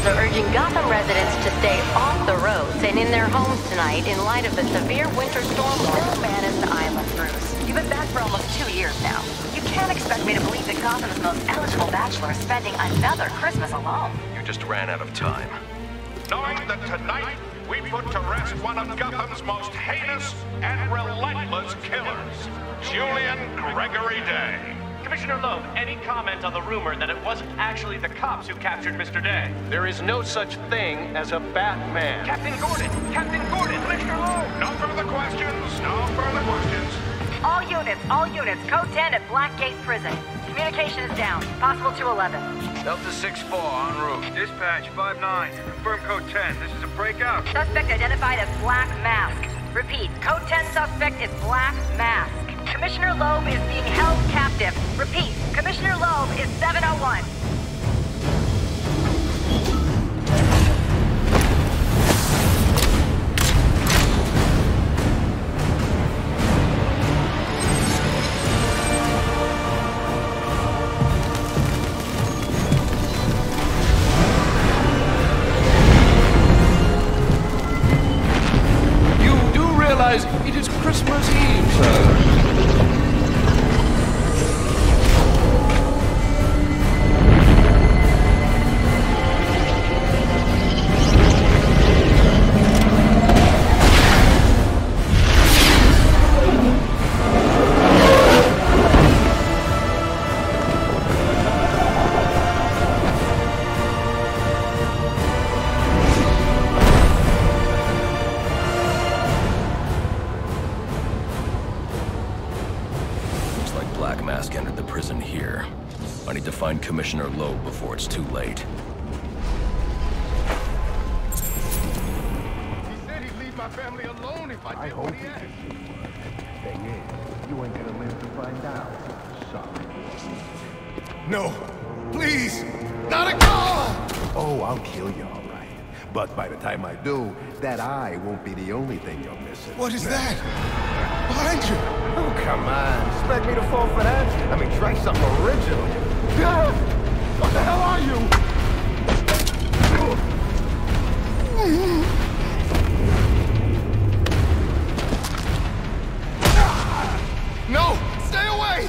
services are urging Gotham residents to stay off the roads and in their homes tonight in light of the severe winter storm. No man is an island, Bruce. You've been back for almost two years now. You can't expect me to believe that Gotham's most eligible bachelor is spending another Christmas alone. You just ran out of time. Knowing that tonight we put to rest one of Gotham's most heinous and relentless killers, Julian Gregory Day. Commissioner Loeb, any comment on the rumor that it wasn't actually the cops who captured Mr. Day? There is no such thing as a Batman. Captain Gordon! Captain Gordon! Commissioner Loeb, no further questions, no further questions. All units, all units, code 10 at Blackgate Prison. Communication is down. Possible 211. Delta 6-4 en route. Dispatch 5-9. Confirm code 10. This is a breakout. Suspect identified as Black Mask. Repeat, code 10 suspect is Black Mask. Commissioner Loeb is being held captive. Repeat, Commissioner Loeb is 701. Mask entered the prison here. I need to find Commissioner Loeb before it's too late. He said he'd leave my family alone if I did what he asked. Thing is, you ain't gonna live to find out. Sorry. No, please, not again! Oh, I'll kill you, all right. But by the time I do, that eye won't be the only thing you're missing. What is that? Behind you! Oh, come on. Expect me to fall for that? I mean, try something original. Ah! What the hell are you? No! Stay away!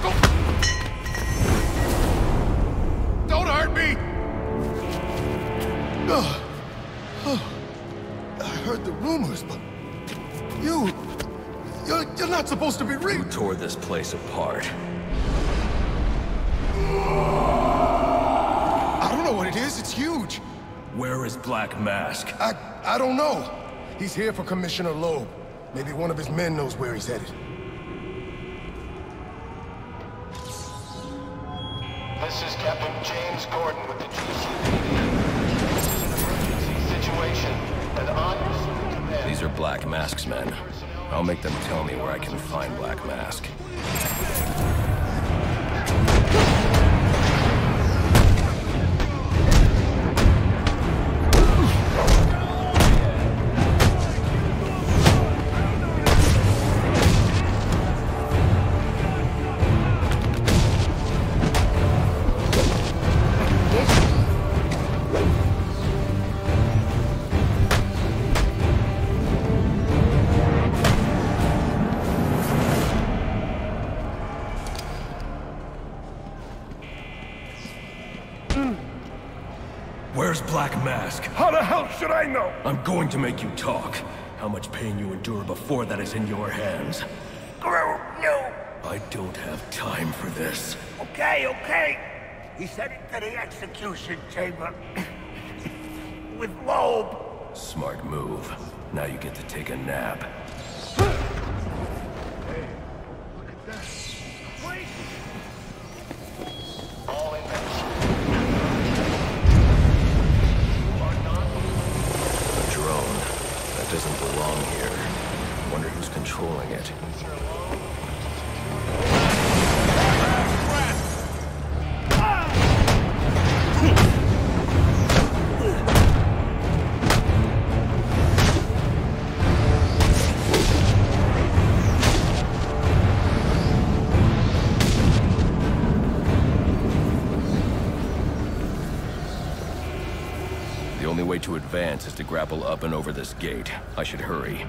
Don't, don't hurt me! Oh. I heard the rumors, but you... You're, you're not supposed to be real. Who tore this place apart? I don't know what it is. It's huge. Where is Black Mask? I... I don't know. He's here for Commissioner Loeb. Maybe one of his men knows where he's headed. Are Black Mask's men. I'll make them tell me where I can find Black Mask. Mask? How the hell should I know? I'm going to make you talk. How much pain you endure before that is in your hands. Grow, no. I don't have time for this. Okay, okay. He said it to the execution chamber. With Loeb. Smart move. Now you get to take a nap. controlling it. The only way to advance is to grapple up and over this gate. I should hurry.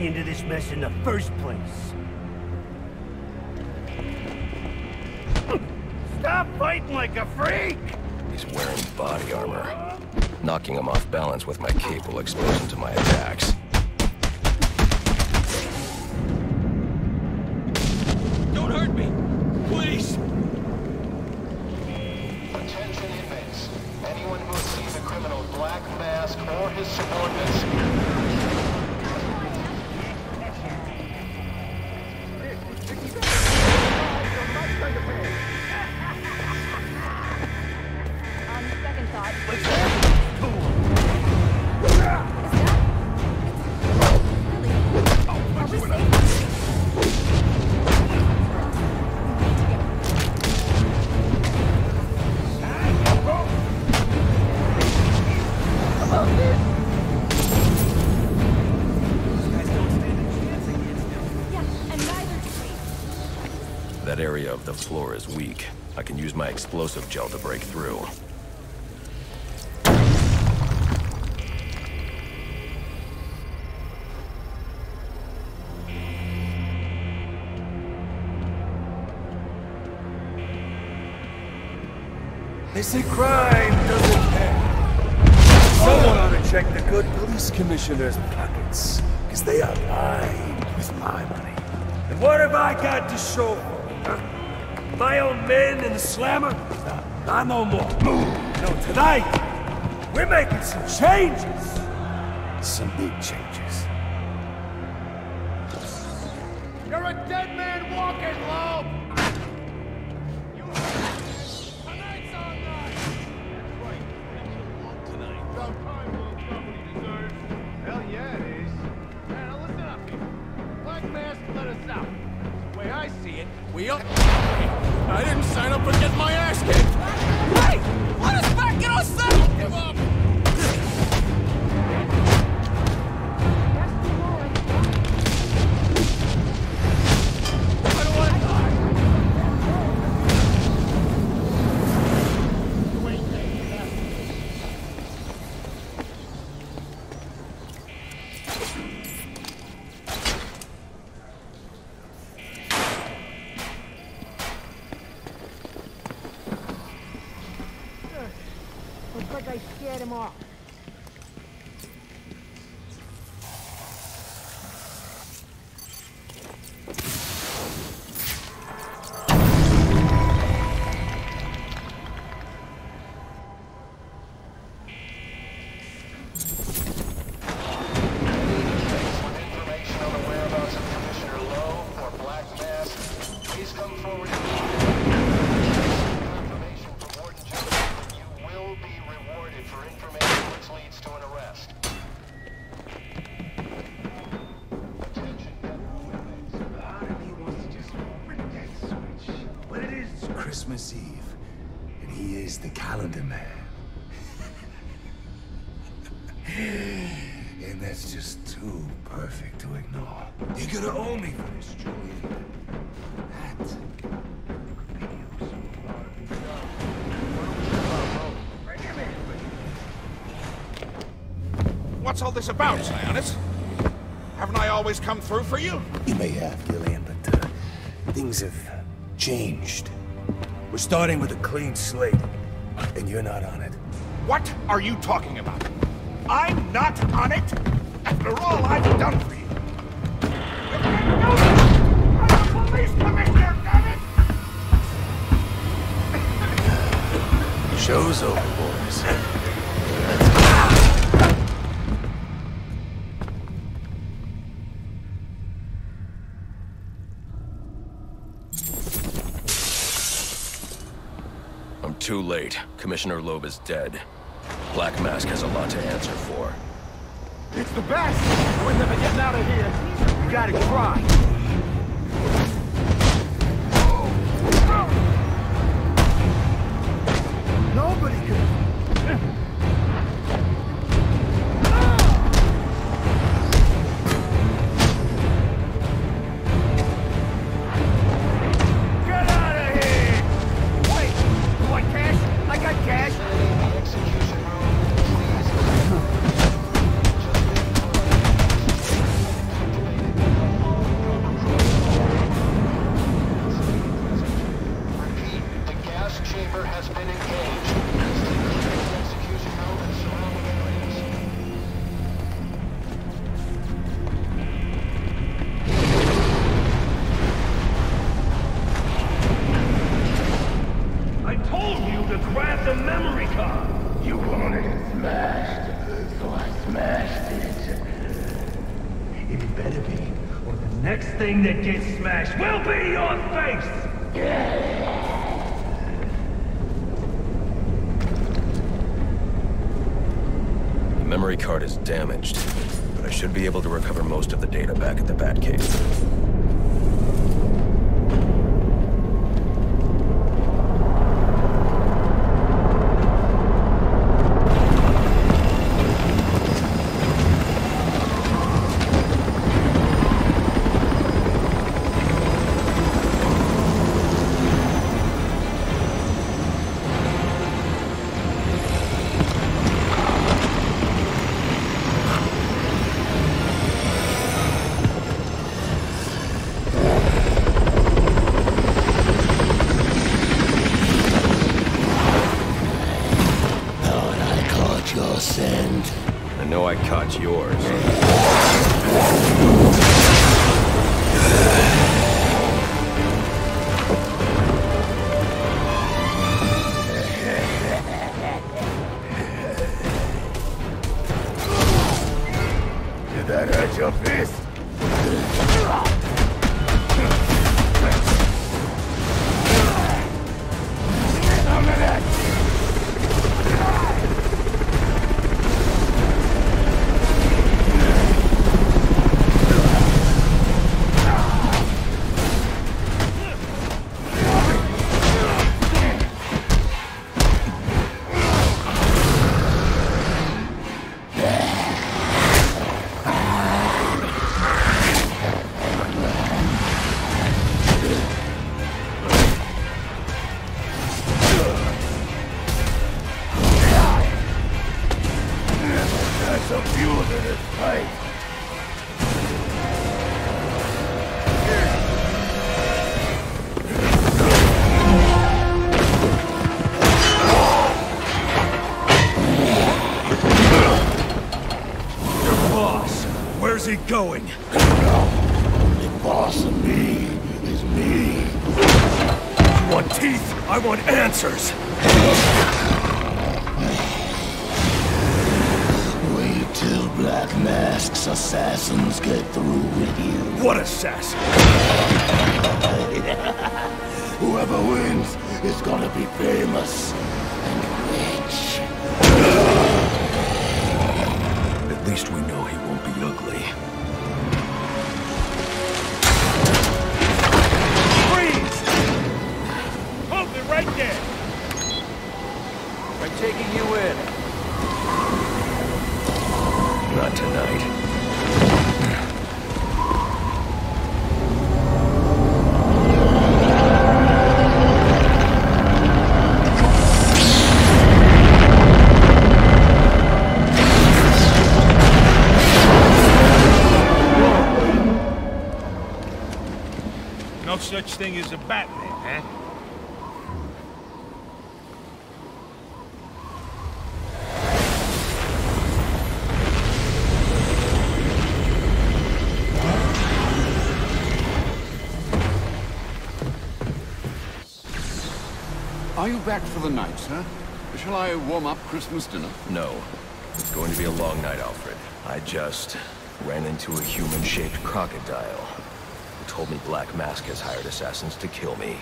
Into this mess in the first place. Stop fighting like a freak! He's wearing body armor. Knocking him off balance with my cape will expose him to my attacks. Floor is weak. I can use my explosive gel to break through. They say crime doesn't pay. Someone ought to check the good police commissioner's pockets, because they are lined with my money. And what have I got to show for? My own men in the slammer? No, not no more. No, tonight, we're making some changes. Some big changes. You're a dead man walking, Loeb! We up. I didn't sign up for get my ass kicked! Looks like I scared him off. Christmas Eve, and he is the calendar man. and that's just too perfect to ignore. You're gonna owe me for this, Julian. That could be useful. What's all this about, Sionis? Haven't I always come through for you? You may have, Gillian, but uh, things have changed. We're starting with a clean slate, and you're not on it. What are you talking about? I'm not on it? After all I've done for you. You can't this! I'm a police commissioner, damn it! Show's over, boys. Too late. Commissioner Loeb is dead. Black Mask has a lot to answer for. It's the best! We're never getting out of here. You gotta try. Gets smashed will be your face! The memory card is damaged, but I should be able to recover most of the data back at the Batcave. This fight. Boss, where's he going? The boss of me is me. You want teeth? I want answers! Mask's assassins get through with you. What assassin? Whoever wins is gonna be famous and rich. At least we know he won't be ugly. Freeze! Hold it right there! I'm taking you in. Not tonight. No such thing as a Batman, Are you back for the night, sir? Shall I warm up Christmas dinner? No. It's going to be a long night, Alfred. I just ran into a human-shaped crocodile. Who told me Black Mask has hired assassins to kill me.